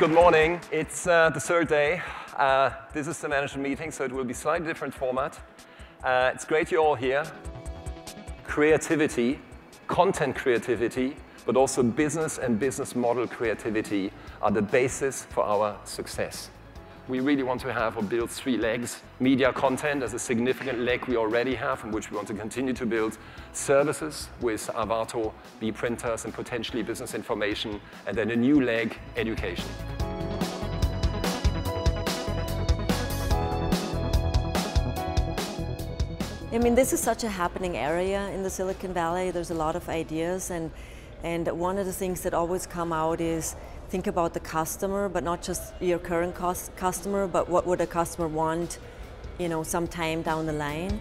good morning. It's uh, the third day. Uh, this is the management meeting, so it will be slightly different format. Uh, it's great you're all here. Creativity, content creativity, but also business and business model creativity are the basis for our success. We really want to have or build three legs. Media content as a significant leg we already have, and which we want to continue to build. Services with Arvato, B-printers, and potentially business information. And then a new leg, education. I mean, this is such a happening area in the Silicon Valley. There's a lot of ideas, and, and one of the things that always come out is think about the customer, but not just your current customer, but what would a customer want, you know, sometime down the line.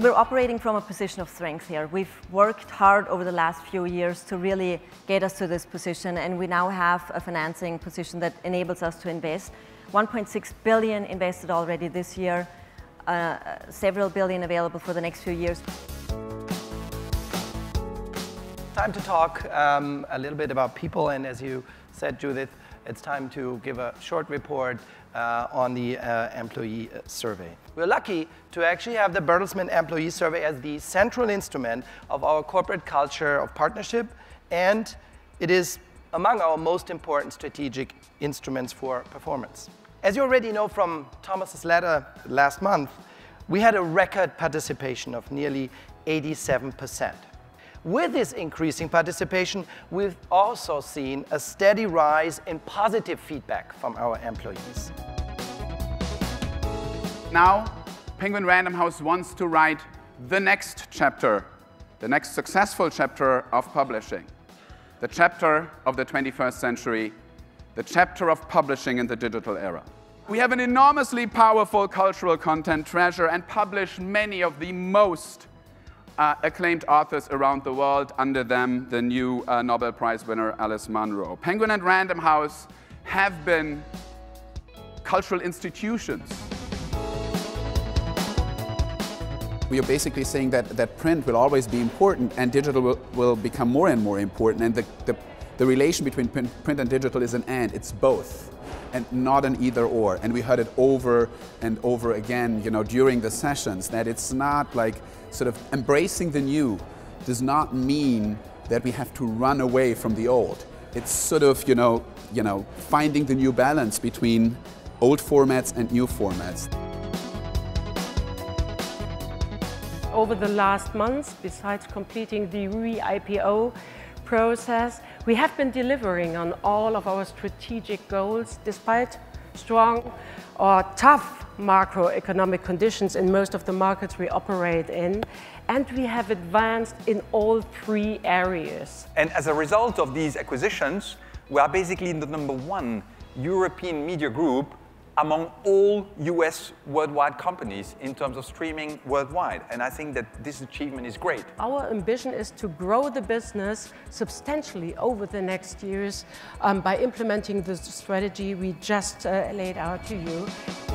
We're operating from a position of strength here. We've worked hard over the last few years to really get us to this position, and we now have a financing position that enables us to invest. 1.6 billion invested already this year, uh, several billion available for the next few years time to talk um, a little bit about people, and as you said, Judith, it's time to give a short report uh, on the uh, employee survey. We're lucky to actually have the Bertelsmann Employee Survey as the central instrument of our corporate culture of partnership, and it is among our most important strategic instruments for performance. As you already know from Thomas's letter last month, we had a record participation of nearly 87 percent. With this increasing participation, we've also seen a steady rise in positive feedback from our employees. Now, Penguin Random House wants to write the next chapter, the next successful chapter of publishing, the chapter of the 21st century, the chapter of publishing in the digital era. We have an enormously powerful cultural content treasure and publish many of the most uh, acclaimed authors around the world, under them the new uh, Nobel Prize winner Alice Munro. Penguin and Random House have been cultural institutions. We are basically saying that, that print will always be important and digital will, will become more and more important. And the, the, the relation between print, print and digital is an and, it's both and not an either or. And we heard it over and over again, you know, during the sessions that it's not like sort of embracing the new does not mean that we have to run away from the old. It's sort of, you know, you know, finding the new balance between old formats and new formats. Over the last months, besides completing the re-IPO process, we have been delivering on all of our strategic goals despite strong or tough macroeconomic conditions in most of the markets we operate in. And we have advanced in all three areas. And as a result of these acquisitions, we are basically the number one European media group among all US worldwide companies in terms of streaming worldwide. And I think that this achievement is great. Our ambition is to grow the business substantially over the next years um, by implementing the strategy we just uh, laid out to you.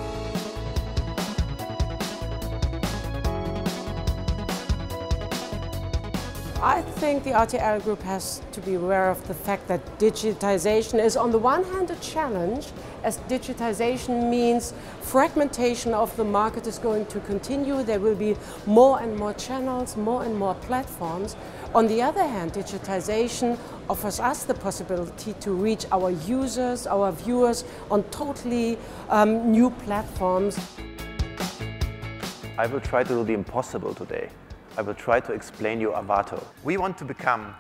Think the RTL Group has to be aware of the fact that digitization is on the one hand a challenge, as digitization means fragmentation of the market is going to continue. There will be more and more channels, more and more platforms. On the other hand, digitization offers us the possibility to reach our users, our viewers on totally um, new platforms. I will try to do the impossible today. I will try to explain you Arvato. We want to become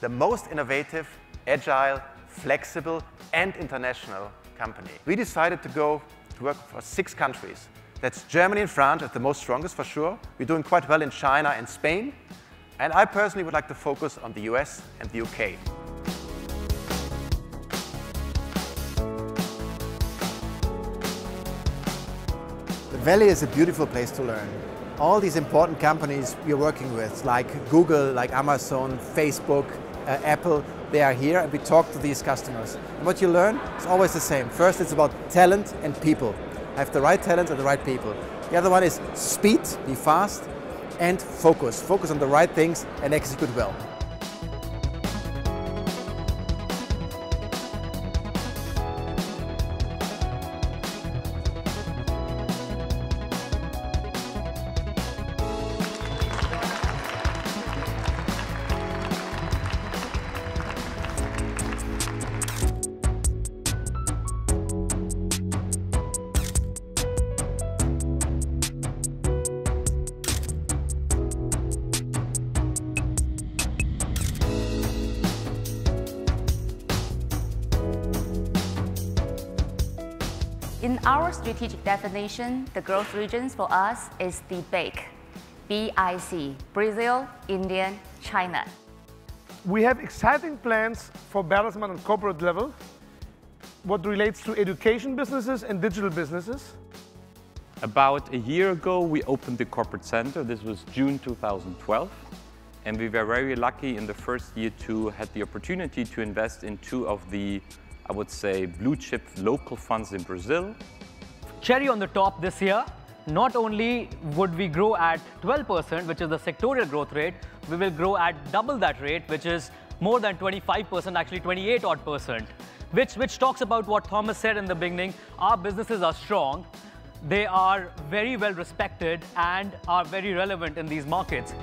the most innovative, agile, flexible and international company. We decided to go to work for six countries. That's Germany and France, that's the most strongest for sure. We're doing quite well in China and Spain. And I personally would like to focus on the US and the UK. The Valley is a beautiful place to learn all these important companies we're working with, like Google, like Amazon, Facebook, uh, Apple, they are here and we talk to these customers. And what you learn is always the same. First, it's about talent and people. Have the right talent and the right people. The other one is speed, be fast, and focus. Focus on the right things and execute well. In our strategic definition, the growth regions for us is the BIC, B-I-C, Brazil, India, China. We have exciting plans for Bertelsmann on corporate level, what relates to education businesses and digital businesses. About a year ago, we opened the corporate center. This was June 2012. And we were very lucky in the first year to have the opportunity to invest in two of the, I would say, blue chip local funds in Brazil. Cherry on the top this year, not only would we grow at 12%, which is the sectorial growth rate, we will grow at double that rate, which is more than 25%, actually 28 odd percent, which, which talks about what Thomas said in the beginning. Our businesses are strong, they are very well respected and are very relevant in these markets.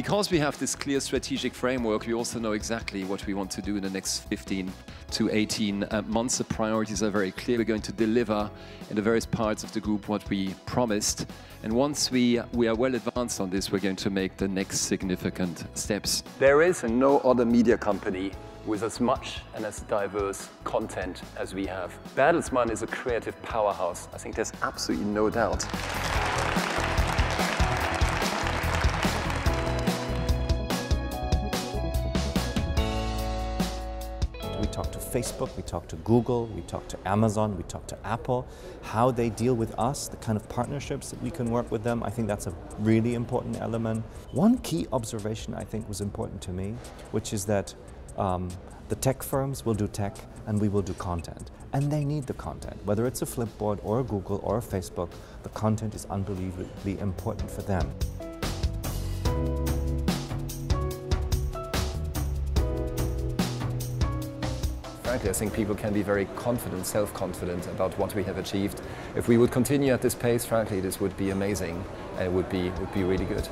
Because we have this clear strategic framework, we also know exactly what we want to do in the next 15 to 18 uh, months. The priorities are very clear. We're going to deliver in the various parts of the group what we promised. And once we, we are well advanced on this, we're going to make the next significant steps. There is no other media company with as much and as diverse content as we have. Bertelsmann is a creative powerhouse. I think there's absolutely no doubt. Facebook, we talk to Google, we talk to Amazon, we talk to Apple, how they deal with us, the kind of partnerships that we can work with them. I think that's a really important element. One key observation I think was important to me, which is that um, the tech firms will do tech and we will do content. And they need the content. Whether it's a Flipboard or a Google or a Facebook, the content is unbelievably important for them. Frankly, I think people can be very confident, self-confident about what we have achieved. If we would continue at this pace, frankly, this would be amazing and it would be, would be really good.